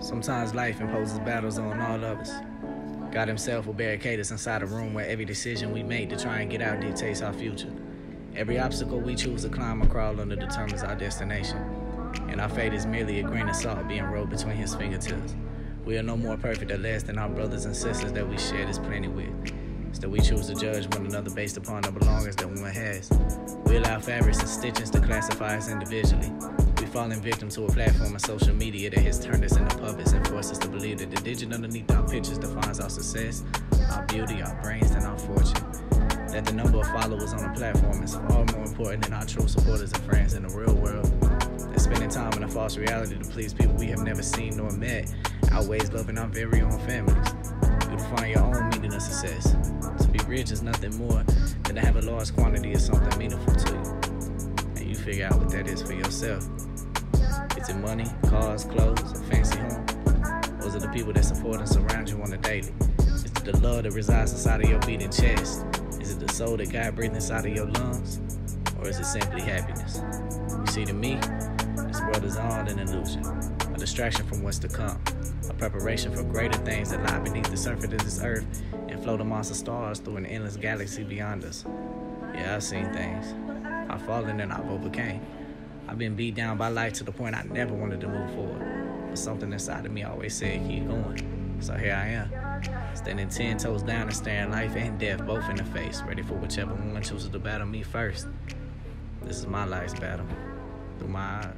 Sometimes life imposes battles on all of us. God Himself will barricade us inside a room where every decision we make to try and get out dictates our future. Every obstacle we choose to climb or crawl under determines our destination. And our fate is merely a grain of salt being rolled between His fingertips. We are no more perfect or less than our brothers and sisters that we share this planet with. It's that we choose to judge one another based upon the belongings that one has. We allow fabrics and stitchings to classify us individually. We falling victim to a platform of social media that has turned us into puppets and forced us to believe that the digit underneath our pictures defines our success, our beauty, our brains, and our fortune. That the number of followers on a platform is far more important than our true supporters and friends in the real world. That spending time in a false reality to please people we have never seen nor met outweighs loving our very own families. You'll find your own meaning of success. To be rich is nothing more than to have a large quantity of something meaningful figure out what that is for yourself. Is it money, cars, clothes, a fancy home? Or is it the people that support and surround you on a daily? Is it the love that resides inside of your beating chest? Is it the soul that God breathes inside of your lungs? Or is it simply happiness? You see, to me, this world is all an illusion, a distraction from what's to come a preparation for greater things that lie beneath the surface of this earth and float amongst the stars through an endless galaxy beyond us. Yeah, I've seen things. I've fallen and I've overcame. I've been beat down by life to the point I never wanted to move forward. But something inside of me always said, keep going. So here I am, standing ten toes down and staring life and death both in the face, ready for whichever one chooses to battle me first. This is my life's battle, through my eyes.